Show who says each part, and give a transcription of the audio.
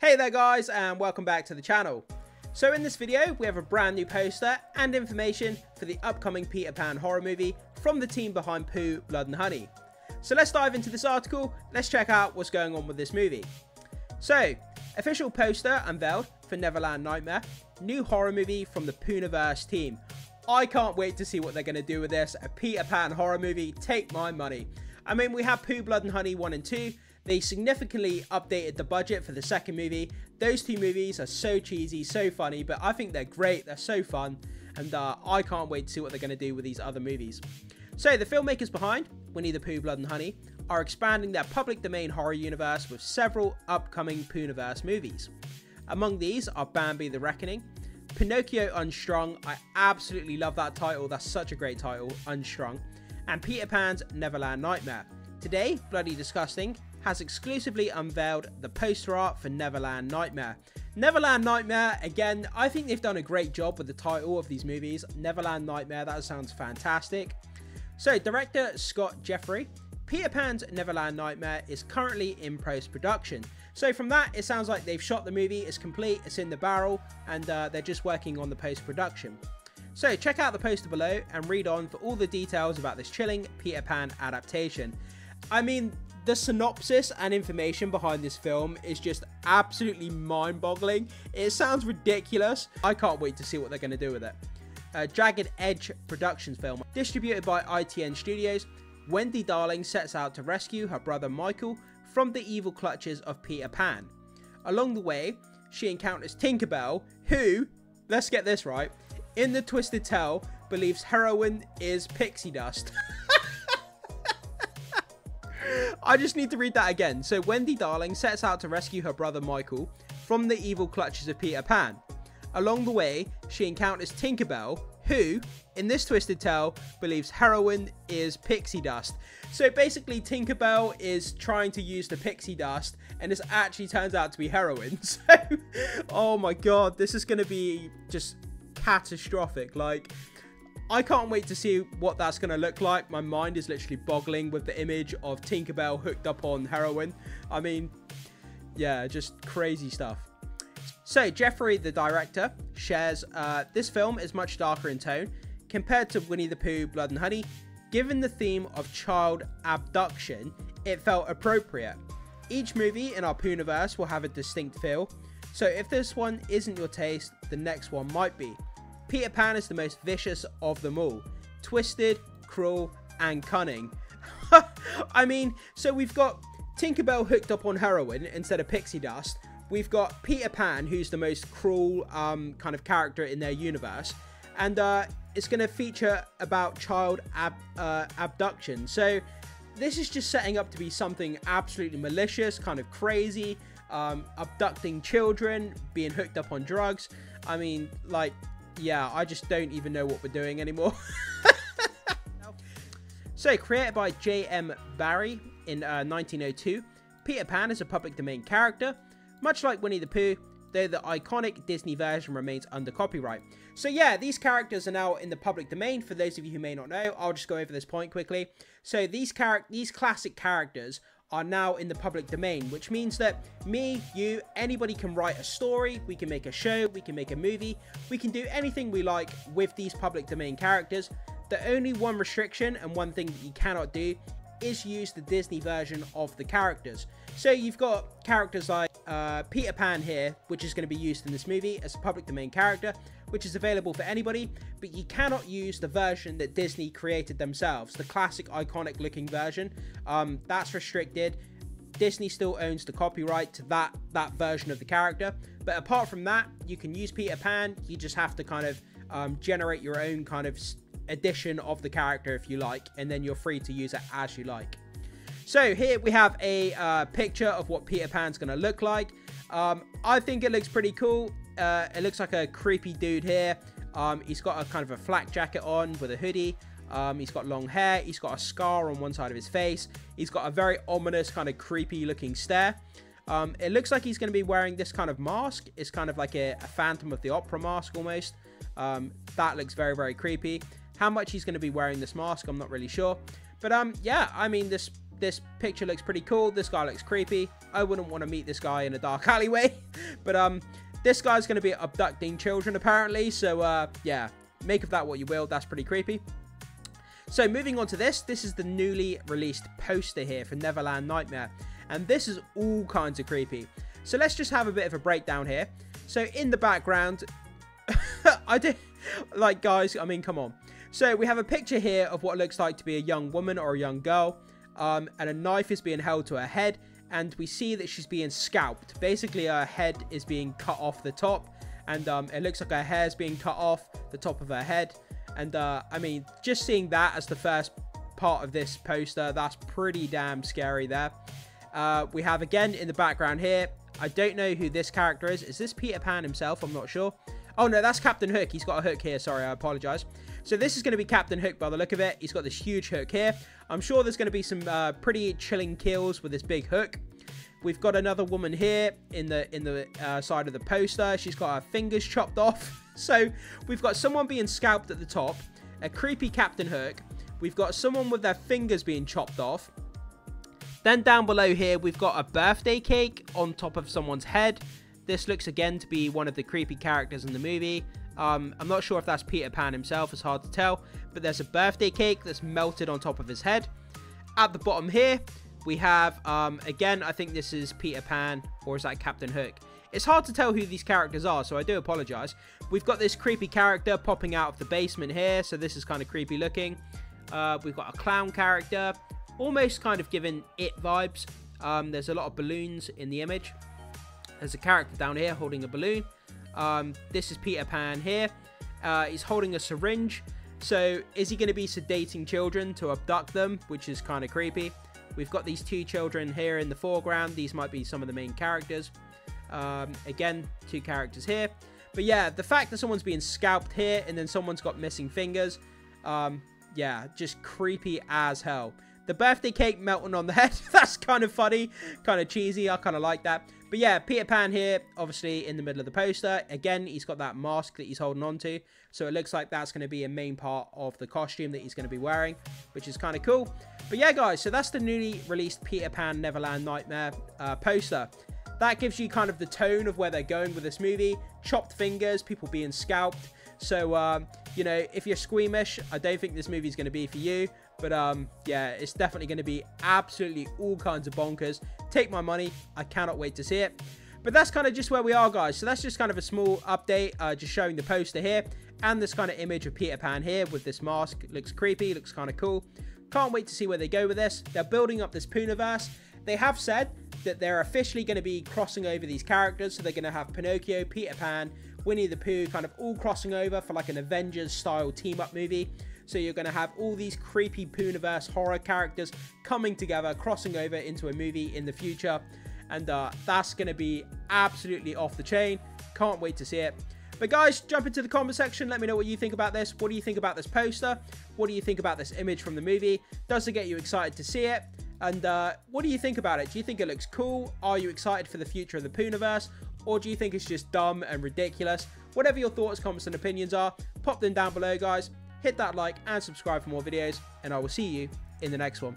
Speaker 1: Hey there guys and welcome back to the channel. So in this video we have a brand new poster and information for the upcoming Peter Pan horror movie from the team behind Pooh, Blood and Honey. So let's dive into this article, let's check out what's going on with this movie. So, official poster unveiled for Neverland Nightmare, new horror movie from the Poohniverse team. I can't wait to see what they're going to do with this, a Peter Pan horror movie, take my money. I mean we have Pooh, Blood and Honey 1 and 2, they significantly updated the budget for the second movie. Those two movies are so cheesy, so funny, but I think they're great. They're so fun. And uh, I can't wait to see what they're going to do with these other movies. So, the filmmakers behind Winnie the Pooh, Blood and Honey are expanding their public domain horror universe with several upcoming Poohniverse movies. Among these are Bambi the Reckoning, Pinocchio Unstrung. I absolutely love that title. That's such a great title, Unstrung. And Peter Pan's Neverland Nightmare. Today, Bloody Disgusting has exclusively unveiled the poster art for Neverland Nightmare. Neverland Nightmare, again, I think they've done a great job with the title of these movies. Neverland Nightmare, that sounds fantastic. So, director Scott Jeffrey, Peter Pan's Neverland Nightmare is currently in post production. So, from that, it sounds like they've shot the movie, it's complete, it's in the barrel, and uh, they're just working on the post production. So, check out the poster below and read on for all the details about this chilling Peter Pan adaptation. I mean, the synopsis and information behind this film is just absolutely mind-boggling. It sounds ridiculous. I can't wait to see what they're going to do with it. A Jagged Edge Productions film, distributed by ITN Studios, Wendy Darling sets out to rescue her brother Michael from the evil clutches of Peter Pan. Along the way, she encounters Tinkerbell, who, let's get this right, in the Twisted Tale, believes heroin is pixie dust. I just need to read that again. So Wendy Darling sets out to rescue her brother Michael from the evil clutches of Peter Pan. Along the way, she encounters Tinkerbell, who, in this twisted tale, believes heroin is pixie dust. So basically, Tinkerbell is trying to use the pixie dust, and this actually turns out to be heroin. So, oh my god, this is going to be just catastrophic. Like, I can't wait to see what that's going to look like. My mind is literally boggling with the image of Tinkerbell hooked up on heroin. I mean, yeah, just crazy stuff. So, Jeffrey, the director, shares uh, this film is much darker in tone compared to Winnie the Pooh, Blood and Honey. Given the theme of child abduction, it felt appropriate. Each movie in our Poohniverse will have a distinct feel, so if this one isn't your taste, the next one might be. Peter Pan is the most vicious of them all. Twisted, cruel, and cunning. I mean, so we've got Tinkerbell hooked up on heroin instead of pixie dust. We've got Peter Pan, who's the most cruel um, kind of character in their universe. And uh, it's going to feature about child ab uh, abduction. So this is just setting up to be something absolutely malicious, kind of crazy, um, abducting children, being hooked up on drugs. I mean, like, yeah, I just don't even know what we're doing anymore. so, created by J.M. Barrie in uh, 1902, Peter Pan is a public domain character. Much like Winnie the Pooh, though the iconic Disney version remains under copyright. So yeah, these characters are now in the public domain. For those of you who may not know, I'll just go over this point quickly. So these char these classic characters are now in the public domain, which means that me, you, anybody can write a story, we can make a show, we can make a movie, we can do anything we like with these public domain characters. The only one restriction and one thing that you cannot do is use the Disney version of the characters. So you've got characters like uh, Peter Pan here, which is going to be used in this movie as a public domain character, which is available for anybody, but you cannot use the version that Disney created themselves, the classic iconic looking version. Um, that's restricted. Disney still owns the copyright to that that version of the character, but apart from that, you can use Peter Pan. You just have to kind of um, generate your own kind of edition of the character if you like, and then you're free to use it as you like. So here we have a uh, picture of what Peter Pan's going to look like. Um, I think it looks pretty cool. Uh, it looks like a creepy dude here. Um, he's got a kind of a flak jacket on with a hoodie. Um, he's got long hair. He's got a scar on one side of his face. He's got a very ominous, kind of creepy looking stare. Um, it looks like he's going to be wearing this kind of mask. It's kind of like a, a Phantom of the Opera mask almost. Um, that looks very, very creepy. How much he's going to be wearing this mask, I'm not really sure. But um, yeah, I mean, this this picture looks pretty cool. This guy looks creepy. I wouldn't want to meet this guy in a dark alleyway. but um, this guy's going to be abducting children apparently. So uh, yeah, make of that what you will. That's pretty creepy. So moving on to this, this is the newly released poster here for Neverland Nightmare. And this is all kinds of creepy. So let's just have a bit of a breakdown here. So in the background, I did, like guys, I mean, come on. So we have a picture here of what looks like to be a young woman or a young girl. Um, and a knife is being held to her head. And we see that she's being scalped. Basically, her head is being cut off the top. And um, it looks like her hair is being cut off the top of her head. And uh, I mean, just seeing that as the first part of this poster, that's pretty damn scary there. Uh, we have again in the background here, I don't know who this character is. Is this Peter Pan himself? I'm not sure. Oh no, that's Captain Hook. He's got a hook here. Sorry, I apologize. So this is going to be Captain Hook by the look of it. He's got this huge hook here. I'm sure there's going to be some uh, pretty chilling kills with this big hook. We've got another woman here in the in the uh, side of the poster. She's got her fingers chopped off. So we've got someone being scalped at the top, a creepy Captain Hook. We've got someone with their fingers being chopped off. Then down below here, we've got a birthday cake on top of someone's head. This looks again to be one of the creepy characters in the movie. Um, I'm not sure if that's Peter Pan himself, it's hard to tell. But there's a birthday cake that's melted on top of his head. At the bottom here, we have, um, again, I think this is Peter Pan, or is that Captain Hook? It's hard to tell who these characters are, so I do apologize. We've got this creepy character popping out of the basement here, so this is kind of creepy looking. Uh, we've got a clown character, almost kind of giving it vibes. Um, there's a lot of balloons in the image. There's a character down here holding a balloon. Um, this is Peter Pan here. Uh, he's holding a syringe. So is he going to be sedating children to abduct them, which is kind of creepy. We've got these two children here in the foreground. These might be some of the main characters. Um, again, two characters here. But yeah, the fact that someone's being scalped here and then someone's got missing fingers, um, yeah, just creepy as hell. The birthday cake melting on the head, that's kind of funny, kind of cheesy, I kind of like that. But yeah, Peter Pan here, obviously in the middle of the poster. Again, he's got that mask that he's holding on to. So it looks like that's going to be a main part of the costume that he's going to be wearing, which is kind of cool. But yeah, guys, so that's the newly released Peter Pan Neverland Nightmare uh, poster. That gives you kind of the tone of where they're going with this movie. Chopped fingers, people being scalped. So, um, you know, if you're squeamish, I don't think this movie is going to be for you. But, um, yeah, it's definitely going to be absolutely all kinds of bonkers. Take my money. I cannot wait to see it. But that's kind of just where we are, guys. So that's just kind of a small update, uh, just showing the poster here. And this kind of image of Peter Pan here with this mask. Looks creepy, looks kind of cool. Can't wait to see where they go with this. They're building up this Poohniverse. They have said that they're officially going to be crossing over these characters. So they're going to have Pinocchio, Peter Pan, Winnie the Pooh kind of all crossing over for like an Avengers style team up movie. So you're going to have all these creepy Poohniverse horror characters coming together, crossing over into a movie in the future. And uh, that's going to be absolutely off the chain. Can't wait to see it. But guys, jump into the comment section. Let me know what you think about this. What do you think about this poster? What do you think about this image from the movie? Does it get you excited to see it? And uh, what do you think about it? Do you think it looks cool? Are you excited for the future of the Poohniverse? Or do you think it's just dumb and ridiculous? Whatever your thoughts, comments, and opinions are, pop them down below, guys. Hit that like and subscribe for more videos, and I will see you in the next one.